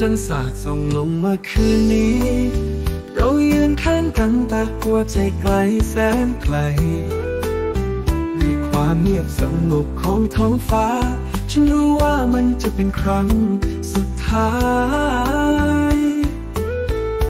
จนสาดส่งลงมาคืนนี้ เรายืนข้างกันแต่หัวใจไกลแสนไกลในความเงียบสงบของท้องฟ้า ฉันรู้ว่ามันจะเป็นครั้งสุดท้าย